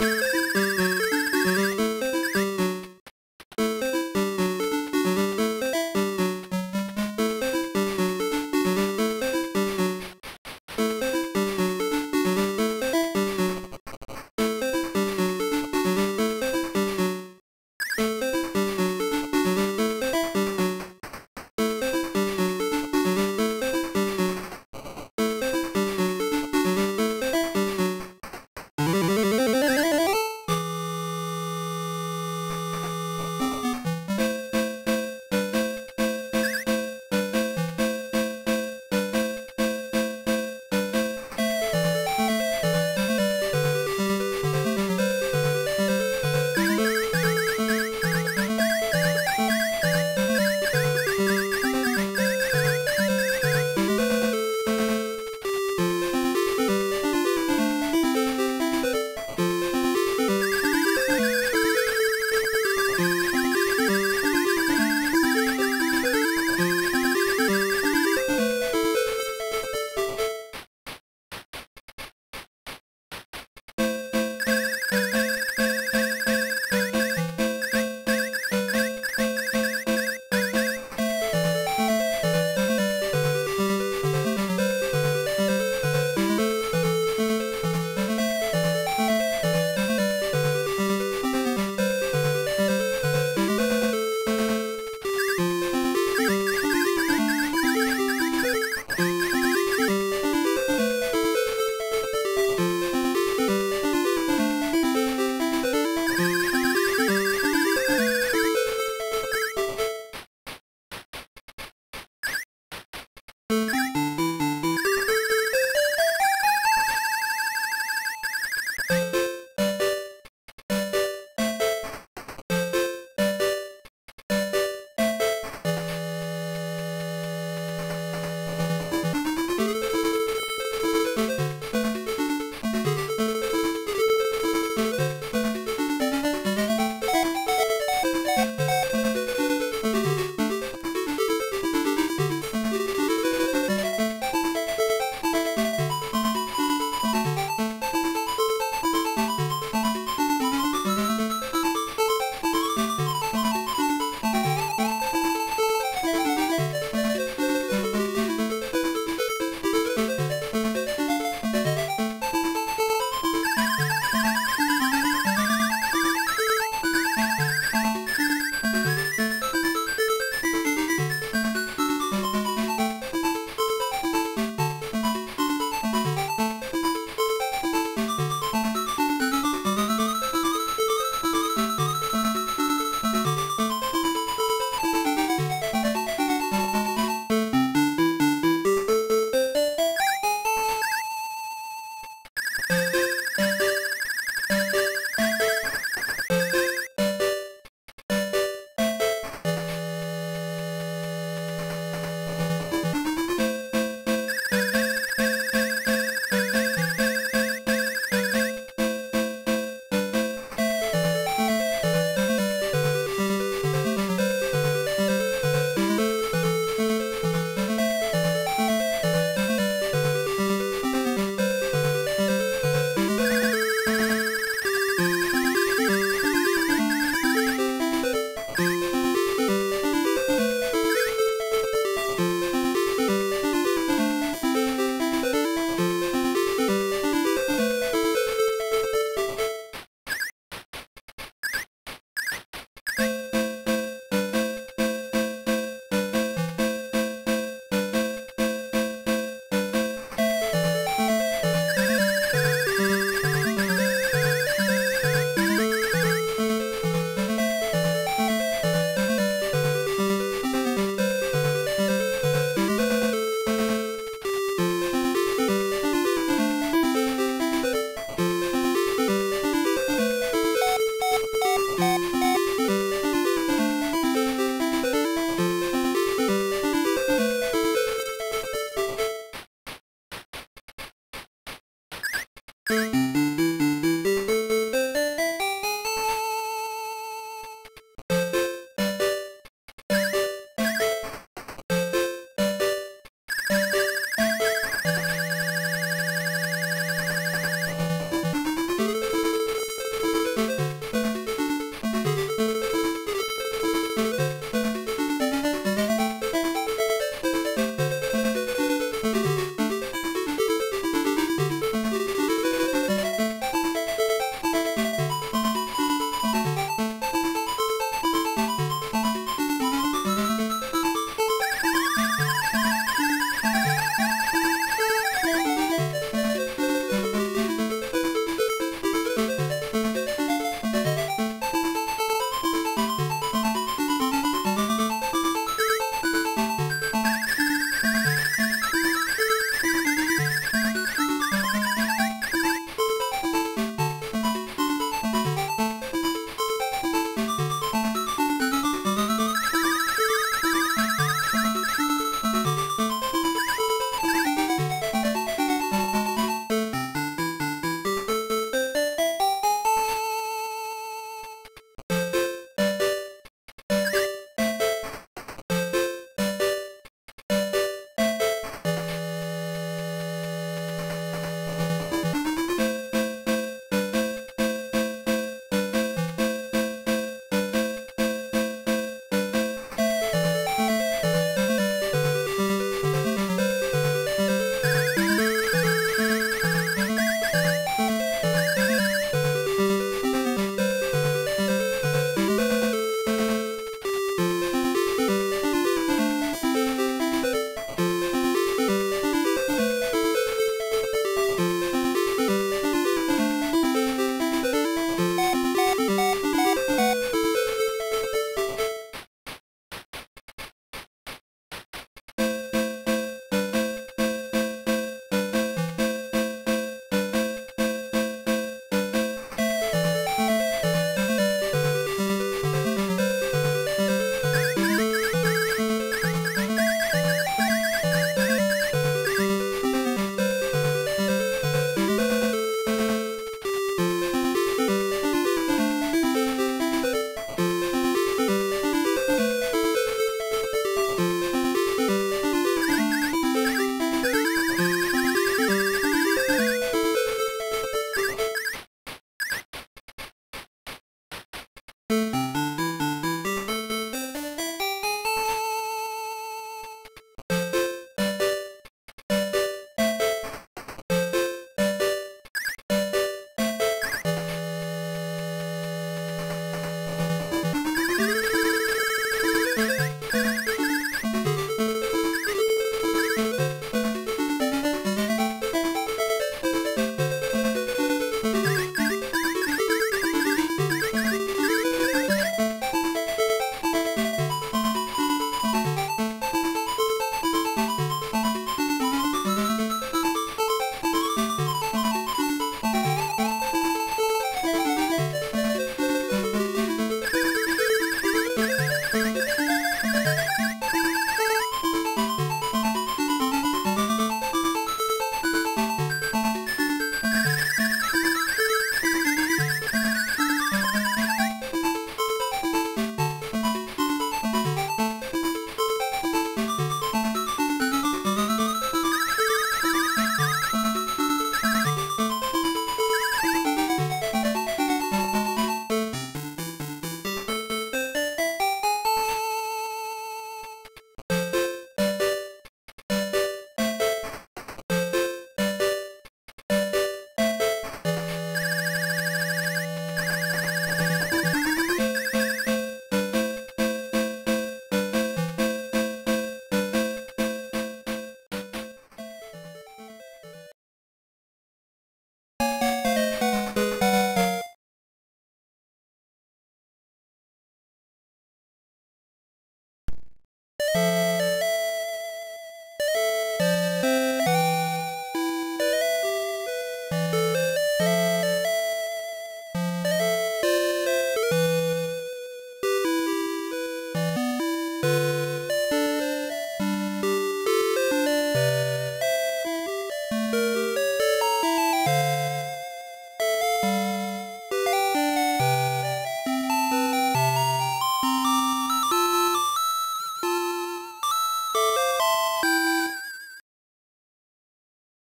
you.